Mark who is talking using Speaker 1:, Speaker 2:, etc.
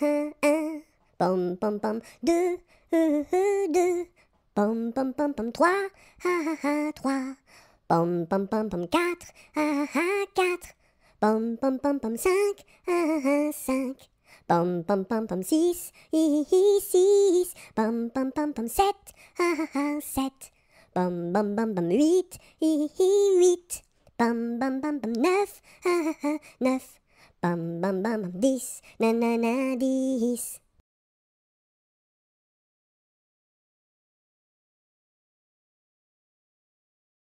Speaker 1: un, un, pom pom pom, deux, euh, euh, deux, pom pom pom pom, trois, ah ah trois, pom pom pom pom, quatre, ah ah quatre, pom pom pom pom, cinq, ah ah cinq. Pom pom pom pom 6, hi hi 6, pom pom pom pom 7, ah ah 7, pom pom pom pom 8, hi hi 8, pom pom pom pom 9, ah ah Bum bum bum this na na na this.